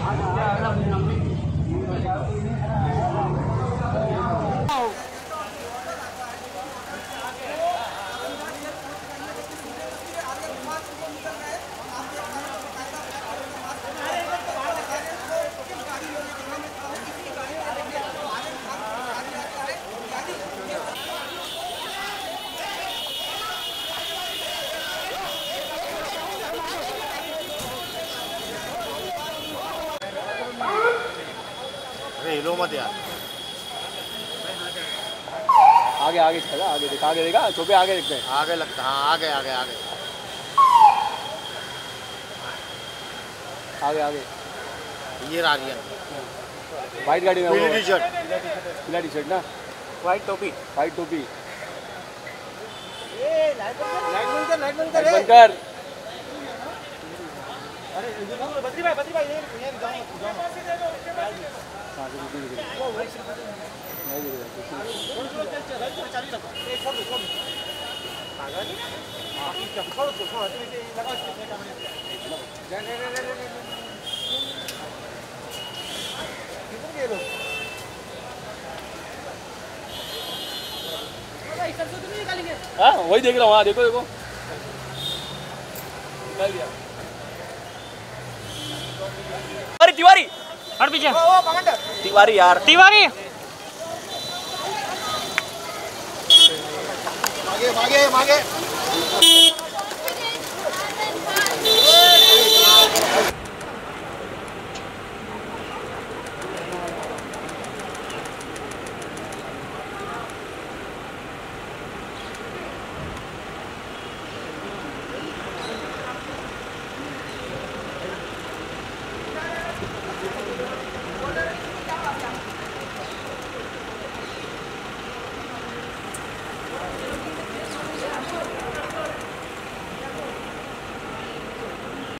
Ada, ada, ada. लो मत यार। आगे आगे चला आगे देख आगे देखा चौपे आगे देखते हैं। आगे लगता हाँ आगे आगे आगे। आगे आगे। ये राजियन वाइट गाड़ी में टी शर्ट पीला टी शर्ट ना? व्हाइट टोपी। वाइट टोपी। कर बद्री भाई बद्री भाई ये ये जाओ जाओ। हाँ वही देख रहा हूँ हाँ देखो देखो। निकाल दिया। अरे तिवारी! हट पीछे। तिवारी यार। तिवारी। मागे मागे मागे।